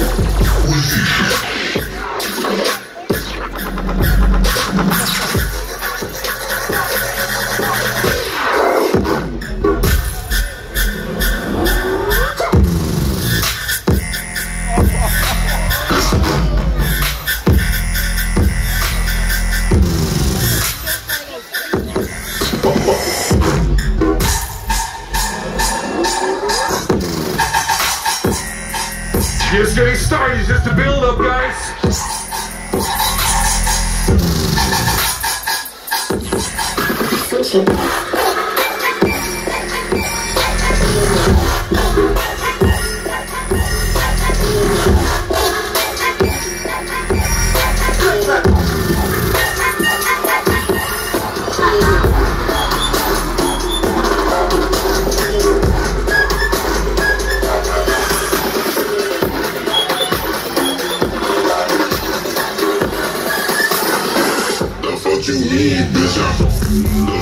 Acquisition. Start. It's just a build up, guys. That's what you need, bitch.